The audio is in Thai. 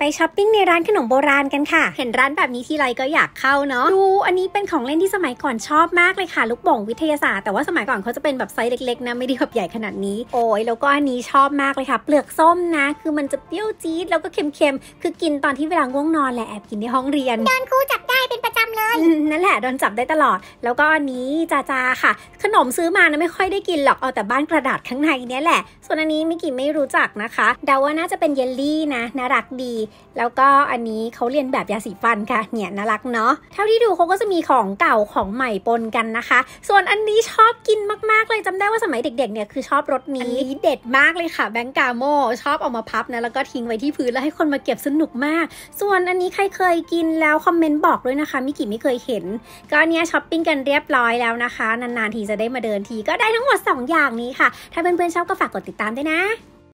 ไปช้อปปิ้งในร้านขนมโบราณกันค่ะ เห็นร้านแบบนี้ทีไรก็อยากเข้าเนาะ ดู อันนี้เป็นของเล่นที่สมัยก่อนชอบมากเลยค่ะ ลูกโป่งวิทยาศาสตร์ แต่ว่าสมัยก่อนเขาจะเป็นแบบไซส์เล็กๆนะ ไม่ได้แบบใหญ่ขนาดนี้ โอ้ยแล้วก็อันนี้ชอบมากเลยค่ะ เปลือกส้มนะ คือมันจะเปรี้ยวจี๊ดแล้วก็เค็มๆ คือกินตอนที่เวลาง่วงนอนแหละแอบกินในห้องเรียนโดนครูจับได้เป็ นั่นแหละโดนจับได้ตลอด แล้วก็อันนี้จาจาค่ะ ขนมซื้อมานะไม่ค่อยได้กินหรอกเอาแต่บ้านกระดาษข้างในเนี้ยแหละ ส่วนอันนี้มิกิไม่รู้จักนะคะเดาว่าน่าจะเป็นเยลลี่นะน่ารักดี แล้วก็อันนี้เขาเลียนแบบยาสีฟันค่ะเนี่ยน่ารักเนาะเท่าที่ดูเขาก็จะมีของเก่าของใหม่ปนกันนะคะ ส่วนอันนี้ชอบกินมากๆเลยจำได้ว่าสมัยเด็กๆเนี่ยคือชอบรสนี้อันนี้เด็ดมากเลยค่ะแบงก์กาโม่ชอบเอามาพับนะแล้วก็ทิ้งไว้ที่พื้นแล้วให้คนมาเก็บสนุกมาก ส่วนอันนี้ใครเคยกินแล้วคอมเมนต์บอกด้วยนะคะมิกิไม่เคยเห็น ก็เนี้ยช้อปปิ้งกันเรียบร้อยแล้วนะคะ นานๆทีจะได้มาเดินทีก็ได้ทั้งหมด 2 อย่างนี้ค่ะ ถ้าเพื่อนๆชอบก็ฝากกดติดตามด้วยนะ